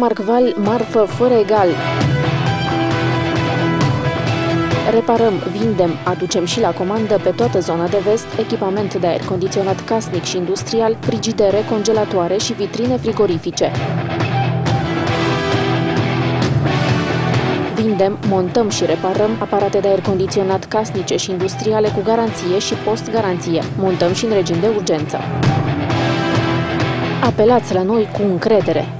La Marcval, marfă fără egal. Reparăm, vindem, aducem și la comandă pe toată zona de vest echipament de aer condiționat casnic și industrial, frigidere, congelatoare și vitrine frigorifice. Vindem, montăm și reparăm aparate de aer condiționat casnice și industriale cu garanție și post-garanție. Montăm și în regim de urgență. Apelați la noi cu încredere.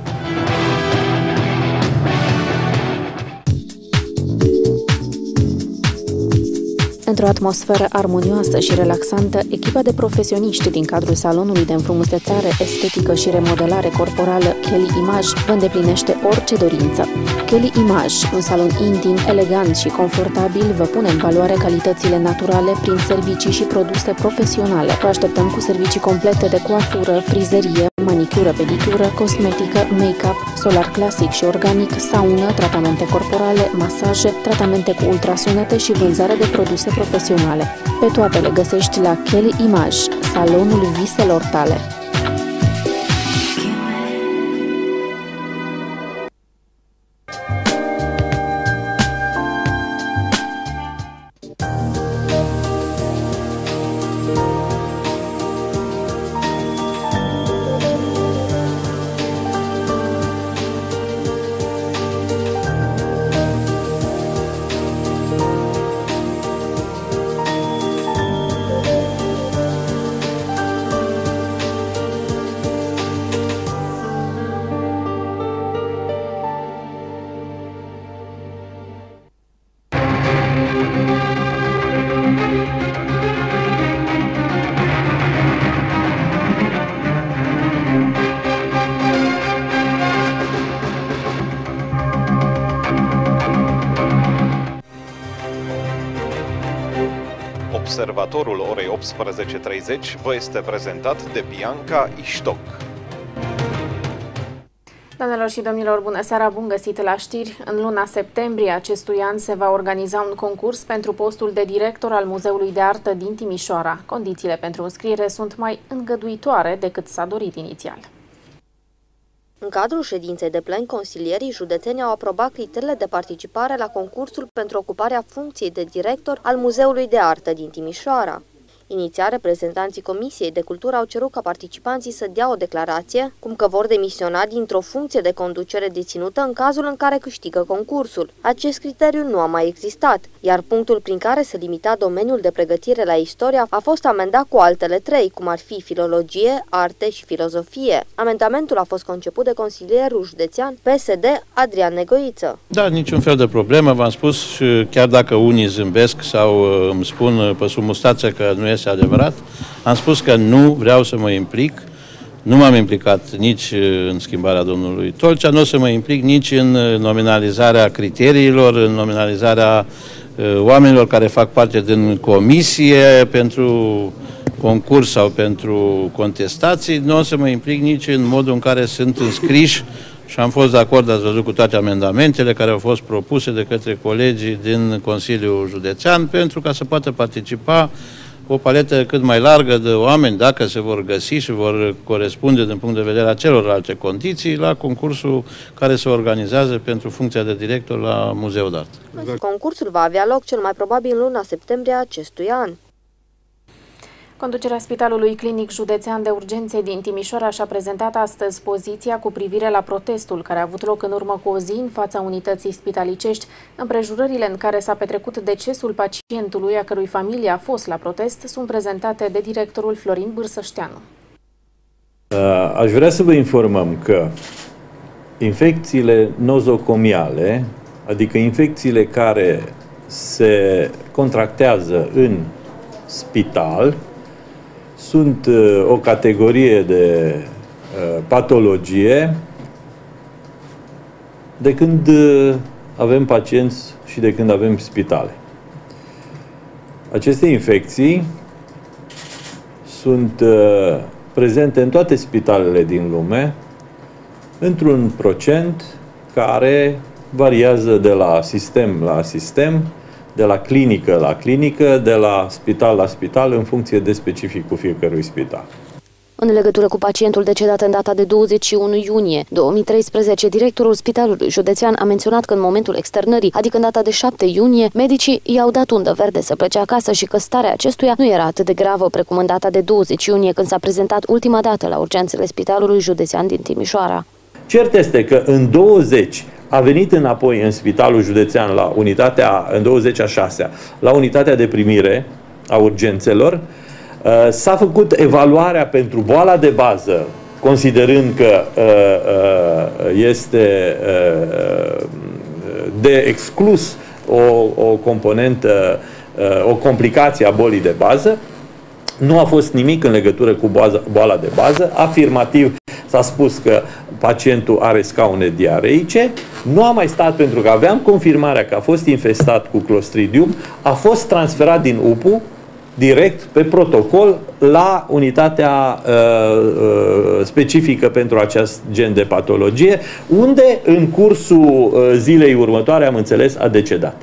Într-o atmosferă armonioasă și relaxantă, echipa de profesioniști din cadrul salonului de înfrumusețare estetică și remodelare corporală Kelly Image vă îndeplinește orice dorință. Kelly Image, un salon intim, elegant și confortabil, vă pune în valoare calitățile naturale prin servicii și produse profesionale. Vă așteptăm cu servicii complete de coafură, frizerie, manicură, pedicură, cosmetică, make-up, solar clasic și organic, saună, tratamente corporale, masaje, tratamente cu ultrasunete și vânzare de produse profesionale. Pe toate le găsești la Kelly Image, salonul viselor tale. Observatorul orei 18.30 vă este prezentat de Bianca Iștoc. Doamnelor și domnilor, bună seara, bun găsit la știri. În luna septembrie acestui an se va organiza un concurs pentru postul de director al Muzeului de Artă din Timișoara. Condițiile pentru înscriere sunt mai îngăduitoare decât s-a dorit inițial. În cadrul ședinței de plen, consilierii județeni au aprobat criteriile de participare la concursul pentru ocuparea funcției de director al Muzeului de Artă din Timișoara. Inițial, reprezentanții Comisiei de Cultură au cerut ca participanții să dea o declarație, cum că vor demisiona dintr-o funcție de conducere deținută în cazul în care câștigă concursul. Acest criteriu nu a mai existat, iar punctul prin care se limita domeniul de pregătire la istoria a fost amendat cu altele trei, cum ar fi filologie, arte și filozofie. Amendamentul a fost conceput de consilierul județean PSD Adrian Negoiță. Da, niciun fel de problemă, v-am spus, chiar dacă unii zâmbesc sau uh, îmi spun uh, pe sub mustață că nu este este adevărat. Am spus că nu vreau să mă implic, nu m-am implicat nici în schimbarea domnului Tolcea, nu o să mă implic nici în nominalizarea criteriilor, în nominalizarea uh, oamenilor care fac parte din comisie pentru concurs sau pentru contestații, nu o să mă implic nici în modul în care sunt înscriși și am fost de acord, ați văzut, cu toate amendamentele care au fost propuse de către colegii din Consiliul Județean pentru ca să poată participa o paletă cât mai largă de oameni, dacă se vor găsi și vor corespunde din punct de vedere a celorlalte condiții, la concursul care se organizează pentru funcția de director la Muzeul d'Artă. Concursul va avea loc cel mai probabil în luna septembrie acestui an. Conducerea Spitalului Clinic Județean de Urgențe din Timișoara și-a prezentat astăzi poziția cu privire la protestul care a avut loc în urmă cu o zi în fața unității spitalicești, împrejurările în care s-a petrecut decesul pacientului a cărui familie a fost la protest sunt prezentate de directorul Florin Bârsășteanu. Uh, aș vrea să vă informăm că infecțiile nozocomiale, adică infecțiile care se contractează în spital, sunt uh, o categorie de uh, patologie de când uh, avem pacienți și de când avem spitale. Aceste infecții sunt prezente în toate spitalele din lume într-un procent care variază de la sistem la sistem, de la clinică la clinică, de la spital la spital, în funcție de specificul fiecărui spital. În legătură cu pacientul decedat în data de 21 iunie 2013, directorul Spitalului Județean a menționat că în momentul externării, adică în data de 7 iunie, medicii i-au dat undă verde să plece acasă și că starea acestuia nu era atât de gravă precum în data de 20 iunie, când s-a prezentat ultima dată la urgențele Spitalului Județean din Timișoara. Cert este că în 20 a venit înapoi în Spitalul Județean la unitatea, în 20 a 6 la unitatea de primire a urgențelor, uh, s-a făcut evaluarea pentru boala de bază, considerând că uh, uh, este de exclus o, o componentă, o complicație a bolii de bază, nu a fost nimic în legătură cu boala de bază. Afirmativ s-a spus că pacientul are scaune diareice. Nu a mai stat pentru că aveam confirmarea că a fost infestat cu Clostridium. A fost transferat din UPU direct pe protocol la unitatea uh, uh, specifică pentru acest gen de patologie, unde în cursul uh, zilei următoare, am înțeles, a decedat.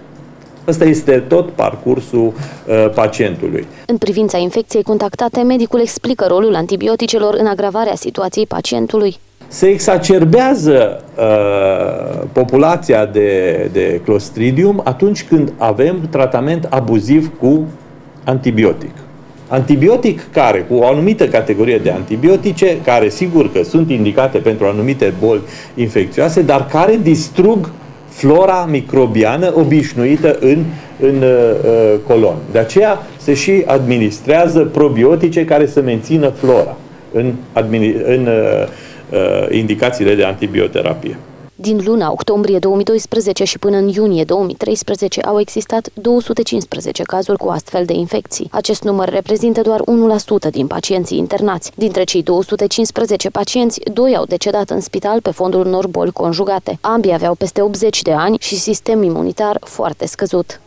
Ăsta este tot parcursul uh, pacientului. În privința infecției contactate, medicul explică rolul antibioticelor în agravarea situației pacientului. Se exacerbează uh, populația de, de Clostridium atunci când avem tratament abuziv cu antibiotic. Antibiotic care, cu o anumită categorie de antibiotice, care sigur că sunt indicate pentru anumite boli infecțioase, dar care distrug flora microbiană obișnuită în, în uh, colon. De aceea se și administrează probiotice care să mențină flora în, în uh, uh, indicațiile de antibioterapie. Din luna octombrie 2012 și până în iunie 2013 au existat 215 cazuri cu astfel de infecții. Acest număr reprezintă doar 1% din pacienții internați. Dintre cei 215 pacienți, doi au decedat în spital pe fondul unor boli conjugate. Ambii aveau peste 80 de ani și sistem imunitar foarte scăzut.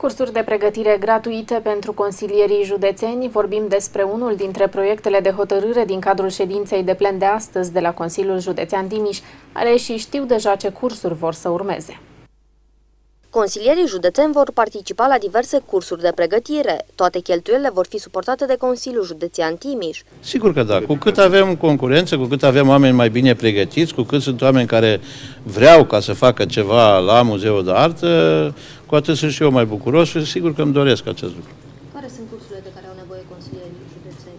Cursuri de pregătire gratuite pentru consilierii județeni. Vorbim despre unul dintre proiectele de hotărâre din cadrul ședinței de plen de astăzi de la Consiliul Județean Timiș. Aleșii știu deja ce cursuri vor să urmeze. Consilierii județeni vor participa la diverse cursuri de pregătire. Toate cheltuielile vor fi suportate de Consiliul Județean Timiș. Sigur că da. Cu cât avem concurență, cu cât avem oameni mai bine pregătiți, cu cât sunt oameni care vreau ca să facă ceva la Muzeul de Artă, cu atât sunt și eu mai bucuros și sigur că îmi doresc acest lucru. Care sunt cursurile de care au nevoie consilierii județeni?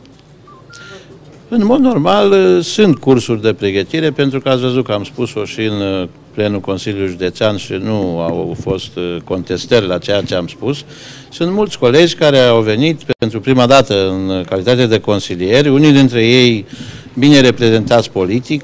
În mod normal sunt cursuri de pregătire, pentru că ați văzut că am spus-o și în plenul Consiliului Județean și nu au fost uh, contestări la ceea ce am spus. Sunt mulți colegi care au venit pentru prima dată în calitate de consilieri, unii dintre ei bine reprezentați politic,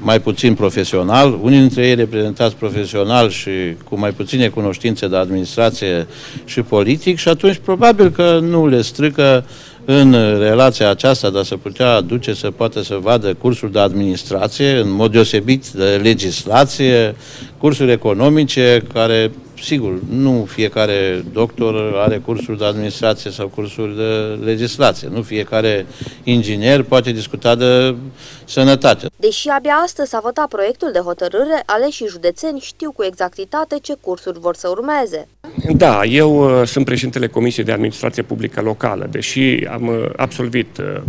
mai puțin profesional, unii dintre ei reprezentați profesional și cu mai puține cunoștințe de administrație și politic. Și atunci probabil că nu le strică în relația aceasta de a se putea aduce să poată să vadă cursuri de administrație, în mod deosebit de legislație, cursuri economice care sigur, nu fiecare doctor are cursuri de administrație sau cursuri de legislație. Nu fiecare inginer poate discuta de sănătate. Deși abia astăzi s-a votat proiectul de hotărâre, aleșii județeni știu cu exactitate ce cursuri vor să urmeze. Da, eu uh, sunt președintele Comisiei de Administrație Publică Locală, deși am uh, absolvit uh,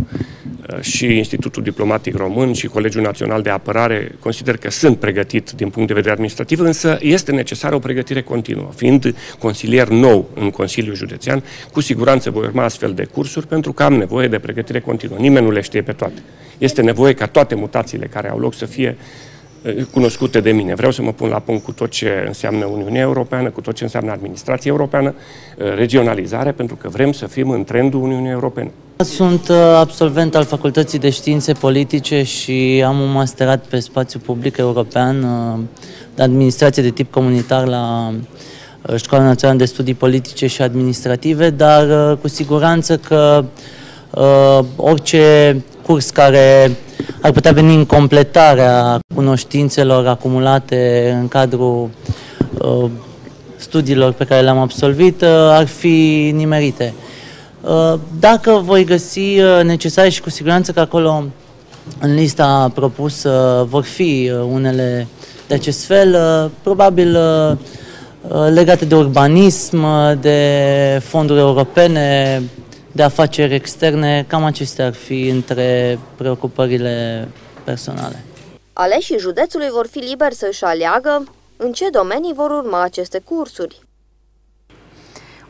și Institutul Diplomatic Român și Colegiul Național de Apărare, consider că sunt pregătit din punct de vedere administrativ, însă este necesară o pregătire continuă. Fiind consilier nou în Consiliul Județean, cu siguranță voi urma astfel de cursuri pentru că am nevoie de pregătire continuă. Nimeni nu le știe pe toate. Este nevoie ca toate mutațiile care au loc să fie Eh, cunoscute de mine. Vreau să mă pun la punct cu tot ce înseamnă Uniunea Europeană, cu tot ce înseamnă administrația europeană, eh, regionalizare, pentru că vrem să fim în trendul Uniunii Europene. Sunt eh, absolvent al Facultății de Științe Politice și am un masterat pe spațiu public european de administrație de tip comunitar la Școala Națională de Studii Politice și Administrative, dar cu siguranță că orice curs care ar putea veni în completarea cunoștințelor acumulate în cadrul uh, studiilor pe care le-am absolvit, uh, ar fi nimerite. Uh, dacă voi găsi uh, necesare și cu siguranță că acolo în lista propusă vor fi uh, unele de acest fel, uh, probabil uh, uh legate de urbanism, de fonduri europene, de afaceri externe, cam acestea ar fi între preocupările personale. Aleșii județului vor fi liberi să-și aleagă în ce domenii vor urma aceste cursuri.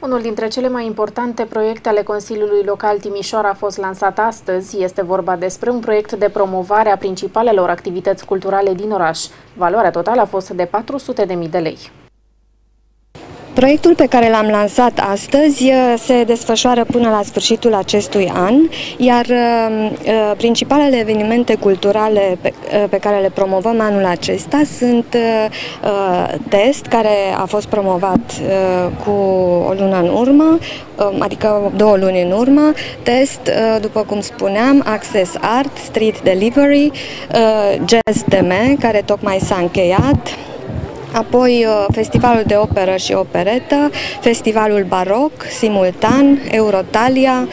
Unul dintre cele mai importante proiecte ale Consiliului Local Timișoara a fost lansat astăzi. Este vorba despre un proiect de promovare a principalelor activități culturale din oraș. Valoarea totală a fost de 400.000 de lei. Proiectul pe care l-am lansat astăzi uh, se desfășoară până la sfârșitul acestui an, iar uh, uh, principalele evenimente culturale pe, pe care le promovăm anul acesta sunt Test, care a fost promovat cu o lună în urmă, adică două luni în urmă, Test, după cum spuneam, Access Art, Street Delivery, Jazz DM, care tocmai s-a încheiat, apoi uh, Festivalul de Operă și Operetă, Festivalul Baroc, simultan, Eurotalia,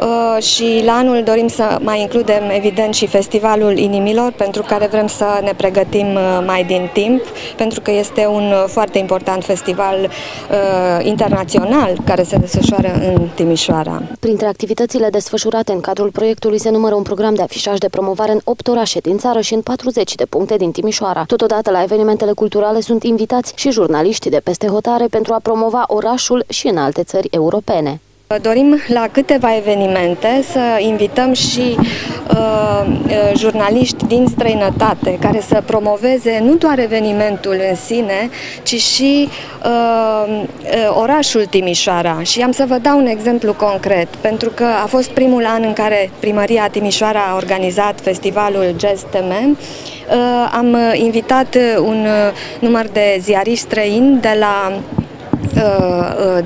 Uh, și la anul dorim să mai includem evident și Festivalul Inimilor pentru care vrem să ne pregătim uh, mai din timp pentru că este un uh, foarte important festival uh, internațional care se desfășoară în Timișoara. Printre activitățile desfășurate în cadrul proiectului se numără un program de afișaj de promovare în 8 orașe din țară și în 40 de puncte din Timișoara. Totodată la evenimentele culturale sunt invitați și jurnaliști de peste hotare pentru a promova orașul și în alte țări europene. Dorim la câteva evenimente să invităm și uh, uh, jurnaliști din străinătate care să promoveze nu doar evenimentul în sine, ci și uh, uh, orașul Timișoara. Și am să vă dau un exemplu concret, pentru că a fost primul an în care primăria Timișoara a organizat festivalul Jazz TM. Uh, am invitat un număr de ziariști străini de la Uh, uh,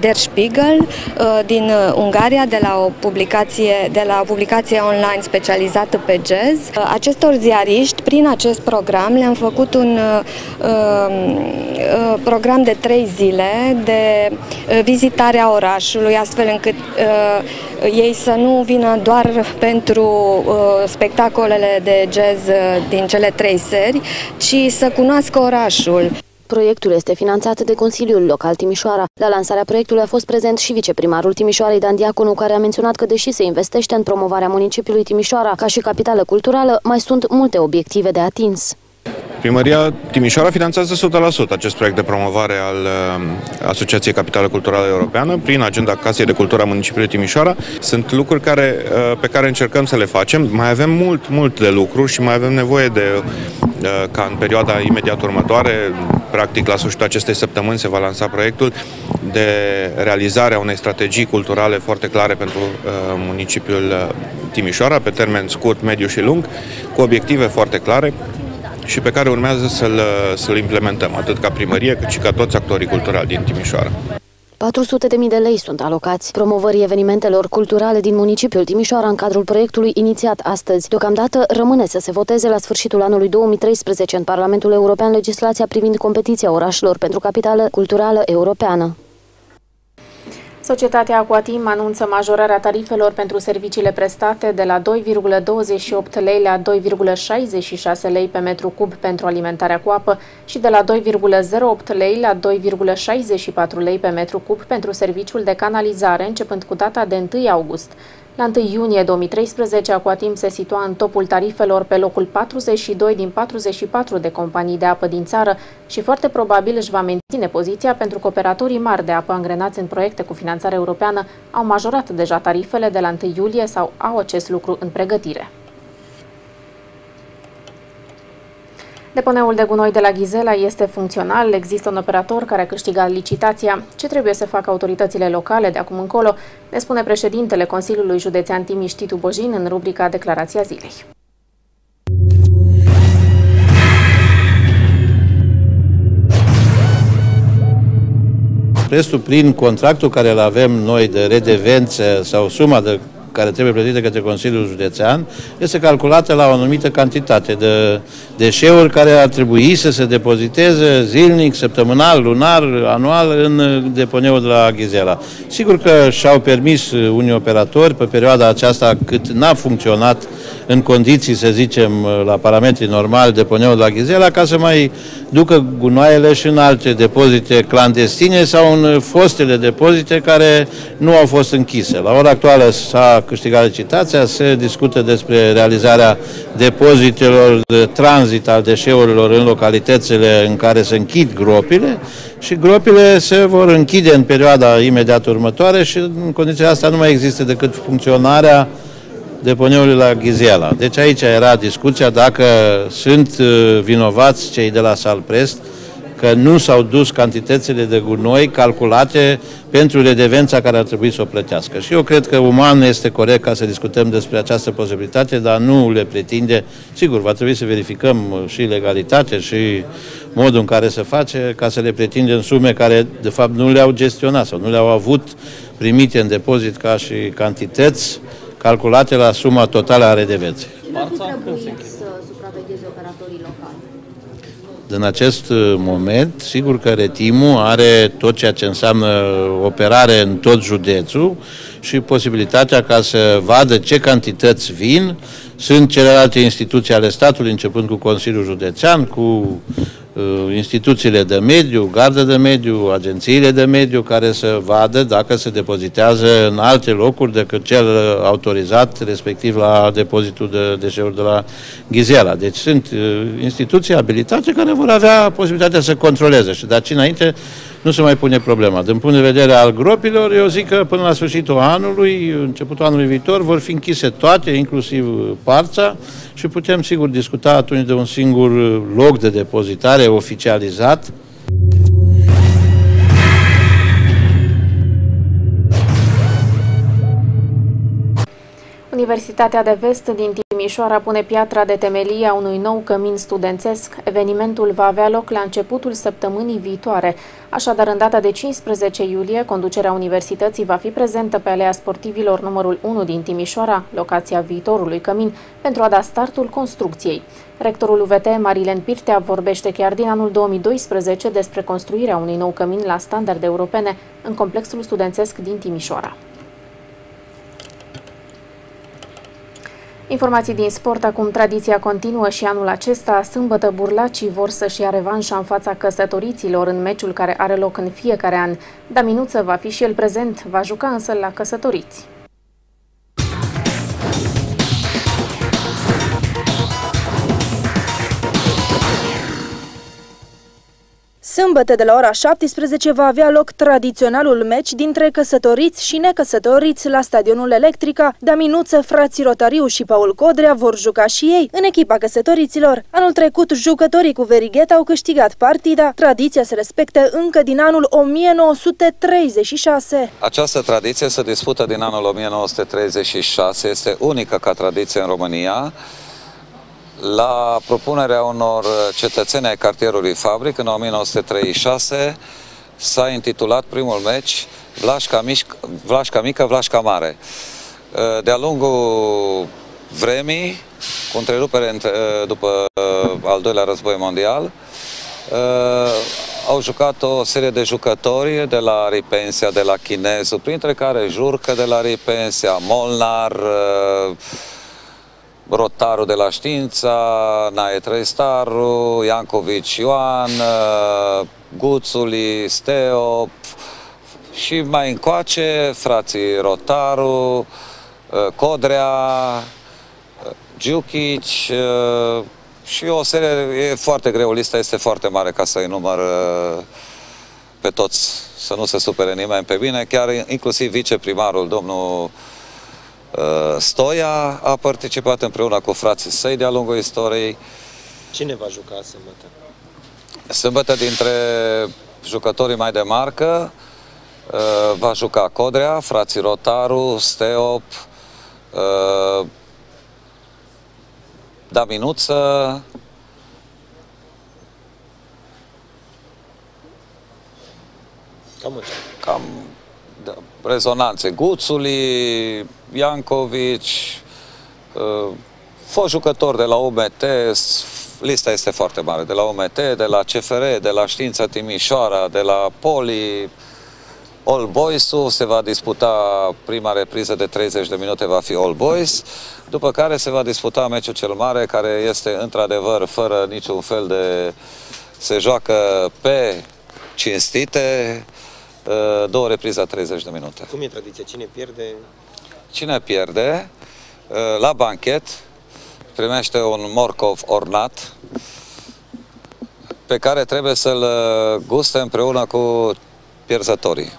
Der Spiegel uh, din Ungaria, de la o publicație, de la o publicație online specializată pe jazz. Acestor ziariști, prin acest program, le-am făcut un program de trei zile de vizitare a orașului, astfel încât ei să nu vină doar pentru spectacolele de jazz din cele trei seri, ci să cunoască orașul. Proiectul este finanțat de Consiliul Local Timișoara. La lansarea proiectului a fost prezent și viceprimarul Timișoarei Dan Diaconu, care a menționat că deși se investește în promovarea municipiului Timișoara ca și capitală culturală, mai sunt multe obiective de atins. Primăria Timișoara finanțează 100% acest proiect de promovare al uh, Asociației Capitală Culturală Europeană prin agenda Casei de Cultură a municipiului Timișoara. Sunt lucruri care, uh, pe care încercăm să le facem. Mai avem mult, mult de lucru și mai avem nevoie de uh, ca în perioada imediat următoare, practic la sfârșitul acestei săptămâni se va lansa proiectul de realizare a unei strategii culturale foarte clare pentru municipiul Timișoara, pe termen scurt, mediu și lung, cu obiective foarte clare și pe care urmează să-l, să-l implementăm, atât ca primărie, cât și ca toți actorii culturali din Timișoara. 400.000 de lei sunt alocați promovării evenimentelor culturale din municipiul Timișoara în cadrul proiectului inițiat astăzi. Deocamdată rămâne să se voteze la sfârșitul anului 2013 în Parlamentul European legislația privind competiția orașelor pentru capitală culturală europeană. Societatea Aquatim anunță majorarea tarifelor pentru serviciile prestate de la 2,28 lei la 2,66 lei pe metru cub pentru alimentarea cu apă și de la 2,08 lei la 2,64 lei pe metru cub pentru serviciul de canalizare, începând cu data de 1 august. La 1 iunie 2013, Aquatim se situa în topul tarifelor pe locul 42 din 44 de companii de apă din țară și foarte probabil își va menține poziția pentru că operatorii mari de apă angrenați în proiecte cu finanțare europeană au majorat deja tarifele de la 1 iulie sau au acest lucru în pregătire. Deponeul de gunoi de la Ghizela este funcțional, există un operator care a câștigat licitația. Ce trebuie să facă autoritățile locale de acum încolo, ne spune președintele Consiliului Județean Timiș Titu Bojin în rubrica Declarația zilei. Restul prin contractul care îl avem noi de redevență sau suma de care trebuie plătite către Consiliul Județean este calculată la o anumită cantitate de deșeuri care ar trebui să se depoziteze zilnic, săptămânal, lunar, anual în deponeul de la Ghizela. Sigur că și-au permis unii operatori pe perioada aceasta cât n-a funcționat în condiții, să zicem, la parametri normali, deponeul de la Ghizela, ca să mai ducă gunoaiele și în alte depozite clandestine sau în fostele depozite care nu au fost închise. La ora actuală s-a câștigat licitația, se discută despre realizarea depozitelor de tranzit al deșeurilor în localitățile în care se închid gropile și gropile se vor închide în perioada imediat următoare și în condiția asta nu mai există decât funcționarea deponeului la Ghiziela. Deci aici era discuția dacă sunt uh, vinovați cei de la Salprest că nu s-au dus cantitățile de gunoi calculate pentru redevența care ar trebui să o plătească. Și eu cred că uman este corect ca să discutăm despre această posibilitate, dar nu le pretinde. Sigur, va trebui să verificăm și legalitate și modul în care se face ca să le pretindem sume care de fapt nu le-au gestionat sau nu le-au avut primite în depozit ca și cantități calculate la suma totală a redevenței. Cine ar fi trebuit să supravegheze operatorii locali? În acest uh, moment, sigur că Retimu are tot ceea ce înseamnă operare în tot județul și posibilitatea ca să vadă ce cantități vin. Sunt celelalte instituții ale statului, începând cu Consiliul Județean, cu Uh, instituțiile de mediu, gardă de mediu, agențiile de mediu, care să vadă dacă se depozitează în alte locuri decât cel autorizat, respectiv la depozitul de deșeuri de la Ghizela. Deci sunt uh, instituții abilitate care vor avea posibilitatea să controleze și de aici înainte nu se mai pune problema. Din punct de vedere al gropilor, eu zic că până la sfârșitul anului, începutul anului viitor, vor fi închise toate, inclusiv parța, și putem sigur discuta atunci de un singur loc de depozitare oficializat, Universitatea de Vest din Timișoara pune piatra de temelie a unui nou cămin studențesc. Evenimentul va avea loc la începutul săptămânii viitoare. Așadar, în data de 15 iulie, conducerea universității va fi prezentă pe alea sportivilor numărul 1 din Timișoara, locația viitorului cămin, pentru a da startul construcției. Rectorul UVT, Marilen Pirtea, vorbește chiar din anul 2012 despre construirea unui nou cămin la standarde europene în complexul studențesc din Timișoara. Informații din sport, acum tradiția continuă și anul acesta, sâmbătă burlacii vor să-și ia revanșa în fața căsătoriților în meciul care are loc în fiecare an. Daminuță va fi și el prezent, va juca însă la căsătoriți. Sâmbătă de la ora 17 va avea loc tradiționalul meci dintre căsătoriți și necăsătoriți la stadionul Electrica. Daminuță, frații Rotariu și Paul Codrea vor juca și ei în echipa căsătoriților. Anul trecut, jucătorii cu Verighet au câștigat partida. Tradiția se respectă încă din anul 1936. Această tradiție se dispută din anul 1936, este unică ca tradiție în România la propunerea unor cetățeni ai cartierului Fabric în 1936 s-a intitulat primul meci Vlașca, Mișc, Vlașca Mică, Vlașca Mare. De-a lungul vremii, cu întrerupere după al doilea război mondial, au jucat o serie de jucători de la Ripensia, de la Chinezu, printre care Jurcă de la Ripensia, Molnar, Rotaru de la Știința, Nae Trestaru, Iancovici Ioan, uh, Guțuli, Steo și mai încoace frații Rotaru, uh, Codrea, uh, Giuchici și o serie, e foarte greu, lista este foarte mare ca să-i număr pe toți, să nu se supere nimeni pe bine, chiar inclusiv viceprimarul, domnul Uh, Stoia a participat împreună cu frații săi de-a lungul istoriei. Cine va juca sâmbătă? Sâmbătă dintre jucătorii mai de marcă uh, va juca Codrea, frații Rotaru, Steop, uh, Daminuță, Cam Cam da, rezonanțe. Guțuli, Iancovici, uh, fost jucători de la UMT, lista este foarte mare, de la UMT, de la CFR, de la Știința Timișoara, de la Poli, All Boys-ul, se va disputa prima repriză de 30 de minute, va fi All Boys, după care se va disputa meciul cel mare, care este într-adevăr fără niciun fel de... se joacă pe cinstite, uh, două reprize a 30 de minute. Cum e tradiția? Cine pierde? Cine pierde, uh, la banchet, primește un morcov ornat, pe care trebuie să-l uh, guste împreună cu pierzătorii.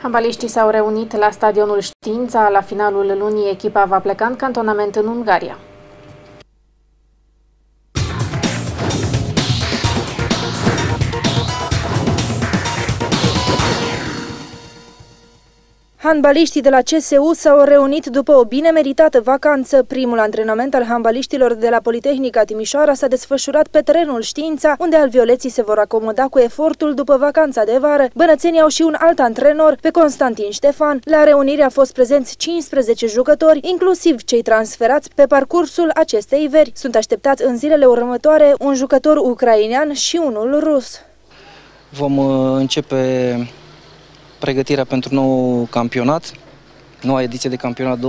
Handbaliștii s-au reunit la stadionul Știința. La finalul lunii, echipa va pleca în cantonament în Ungaria. Handbaliștii de la CSU s-au reunit după o bine meritată vacanță. Primul antrenament al handbaliștilor de la Politehnica Timișoara s-a desfășurat pe terenul Știința, unde alvioleții se vor acomoda cu efortul după vacanța de vară. Bănățenii au și un alt antrenor, pe Constantin Ștefan. La reunire a fost prezenți 15 jucători, inclusiv cei transferați pe parcursul acestei veri. Sunt așteptați în zilele următoare un jucător ucrainean și unul rus. Vom uh, începe pregătirea pentru nou campionat, noua ediție de campionat 2013-2014,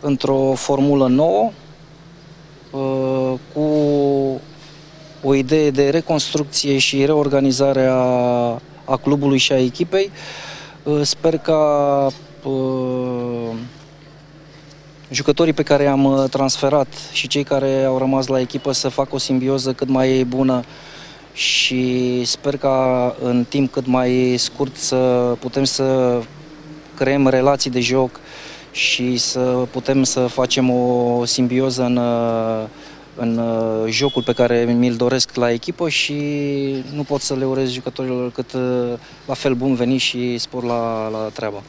într-o formulă nouă, uh, cu o idee de reconstrucție și reorganizare a, a clubului și a echipei. Uh, sper ca uh, jucătorii pe care i-am transferat și cei care au rămas la echipă să facă o simbioză cât mai bună și sper ca în timp cât mai scurt să putem să creăm relații de joc și să putem să facem o simbioză în, în jocul pe care mi-l doresc la echipă și nu pot să le urez jucătorilor cât la fel bun veni și spor la, la treabă.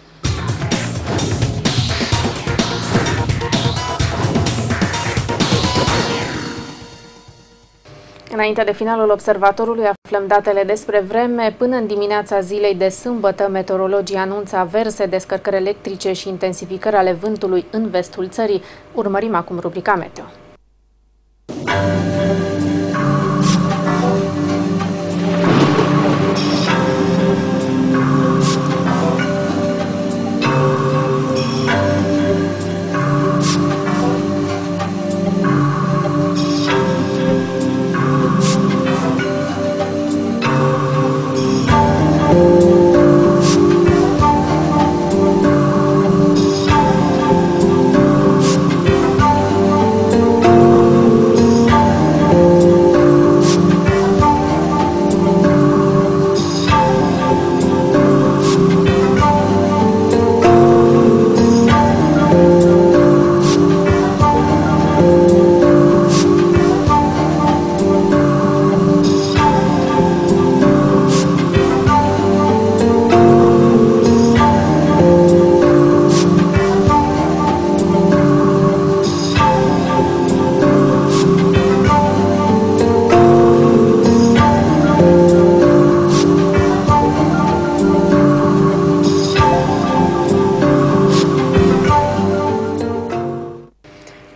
Înainte de finalul observatorului aflăm datele despre vreme. Până în dimineața zilei de sâmbătă, meteorologii anunță averse, descărcări electrice și intensificări ale vântului în vestul țării. Urmărim acum rubrica Meteo.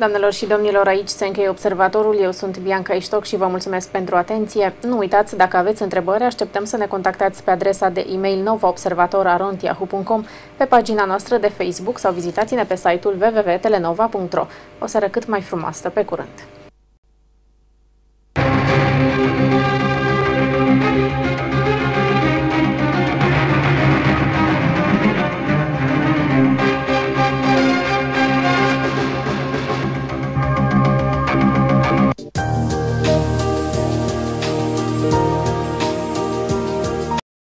Doamnelor și domnilor, aici se încheie observatorul. Eu sunt Bianca Iștoc și vă mulțumesc pentru atenție. Nu uitați, dacă aveți întrebări, așteptăm să ne contactați pe adresa de e-mail novaobservator.arontiahu.com, pe pagina noastră de Facebook sau vizitați-ne pe site-ul www.telenova.ro. O seară cât mai frumoasă. Pe curând!